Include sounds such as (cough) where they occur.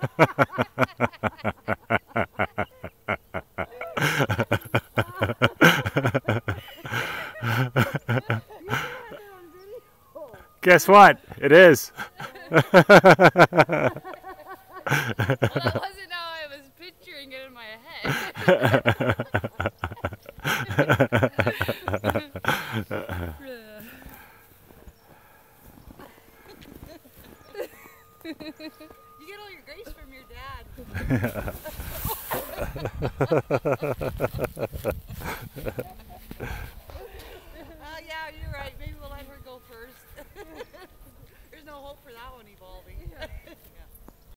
(laughs) Guess what? It is. well, wasn't how I was picturing it in my head. (laughs) (laughs) you get all your grace from your dad. uh, (laughs) yeah, you're right. Maybe we'll let her go first. (laughs) There's no hope for that one evolving.